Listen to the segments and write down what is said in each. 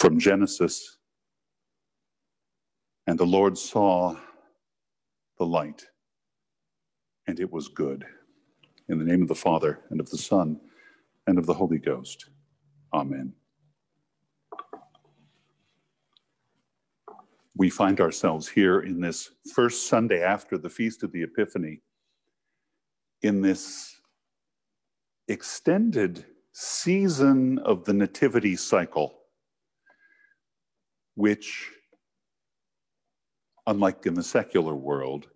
from Genesis. And the Lord saw the light, and it was good. In the name of the Father, and of the Son, and of the Holy Ghost. Amen. We find ourselves here in this first Sunday after the Feast of the Epiphany, in this extended season of the Nativity cycle, which, unlike in the secular world,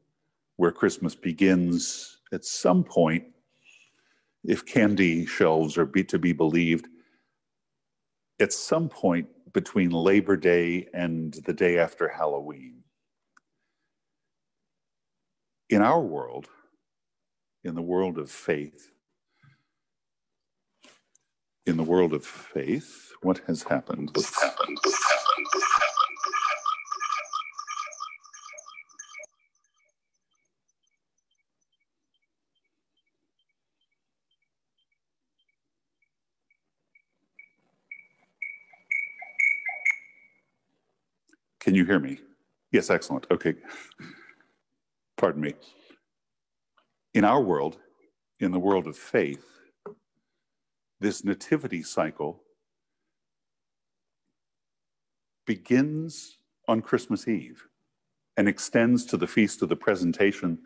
where Christmas begins at some point, if candy shelves are be, to be believed, at some point between Labor Day and the day after Halloween. In our world, in the world of faith, in the world of faith, what has happened? What's happened? What's happened? Can you hear me? Yes, excellent. Okay. Pardon me. In our world, in the world of faith, this nativity cycle begins on Christmas Eve and extends to the feast of the presentation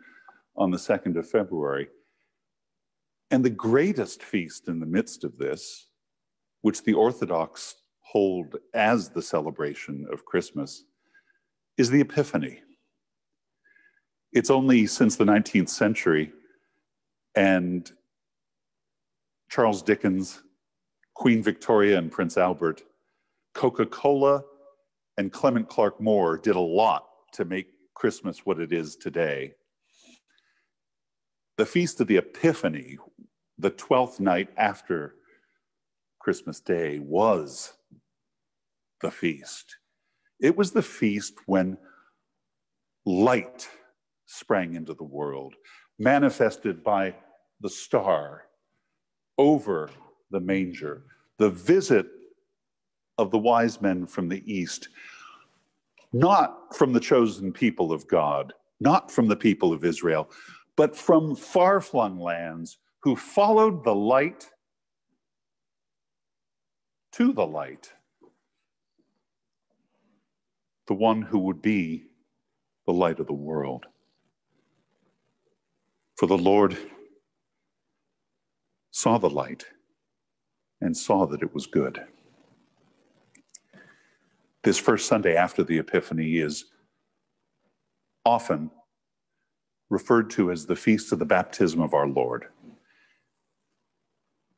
on the 2nd of February. And the greatest feast in the midst of this, which the Orthodox hold as the celebration of Christmas, is the Epiphany. It's only since the 19th century and Charles Dickens, Queen Victoria, and Prince Albert, Coca Cola, and Clement Clarke Moore did a lot to make Christmas what it is today. The Feast of the Epiphany, the 12th night after Christmas Day, was the feast. It was the feast when light sprang into the world, manifested by the star over the manger, the visit of the wise men from the east, not from the chosen people of God, not from the people of Israel, but from far flung lands who followed the light to the light the one who would be the light of the world. For the Lord saw the light and saw that it was good. This first Sunday after the Epiphany is often referred to as the feast of the baptism of our Lord,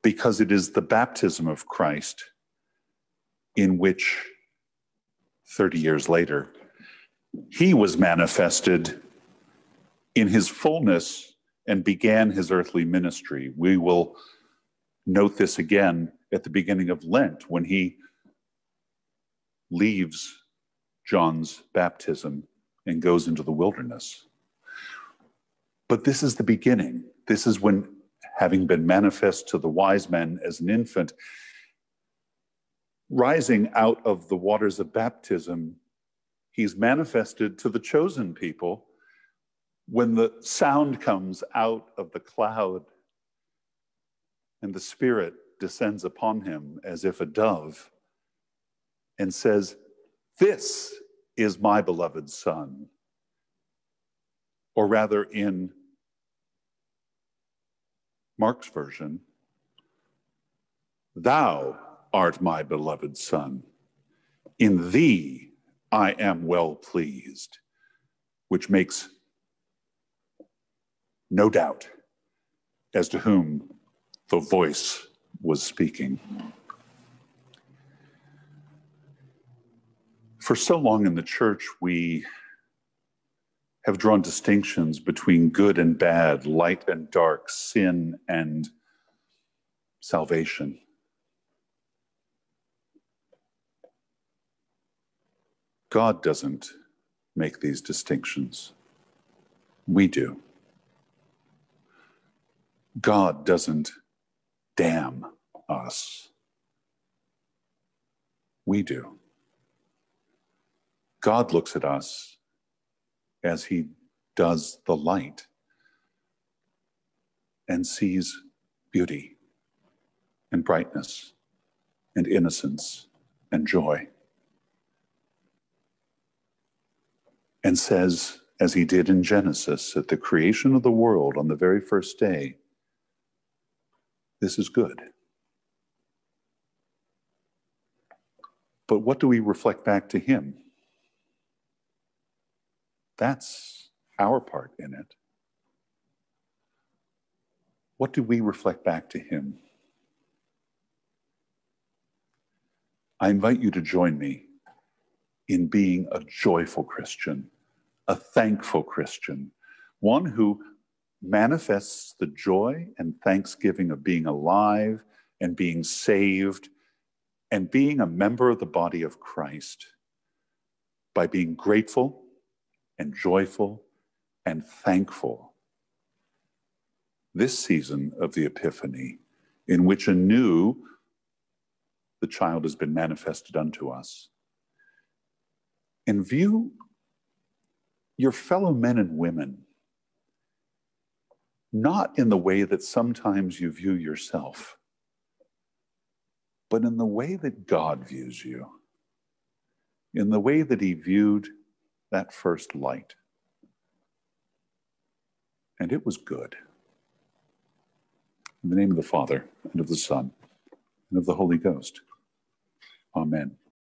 because it is the baptism of Christ in which 30 years later, he was manifested in his fullness and began his earthly ministry. We will note this again at the beginning of Lent when he leaves John's baptism and goes into the wilderness. But this is the beginning. This is when, having been manifest to the wise men as an infant, rising out of the waters of baptism, he's manifested to the chosen people when the sound comes out of the cloud and the Spirit descends upon him as if a dove and says, This is my beloved Son. Or rather, in Mark's version, Thou art my beloved Son. In thee I am well pleased, which makes no doubt as to whom the voice was speaking. For so long in the church, we have drawn distinctions between good and bad, light and dark, sin and salvation. God doesn't make these distinctions. We do. God doesn't damn us. We do. God looks at us as he does the light and sees beauty and brightness and innocence and joy. And says, as he did in Genesis at the creation of the world on the very first day, this is good. But what do we reflect back to him? That's our part in it. What do we reflect back to him? I invite you to join me in being a joyful Christian, a thankful Christian, one who manifests the joy and thanksgiving of being alive and being saved and being a member of the body of Christ by being grateful and joyful and thankful. This season of the Epiphany, in which anew the child has been manifested unto us, and view your fellow men and women not in the way that sometimes you view yourself, but in the way that God views you, in the way that He viewed that first light. And it was good. In the name of the Father, and of the Son, and of the Holy Ghost. Amen.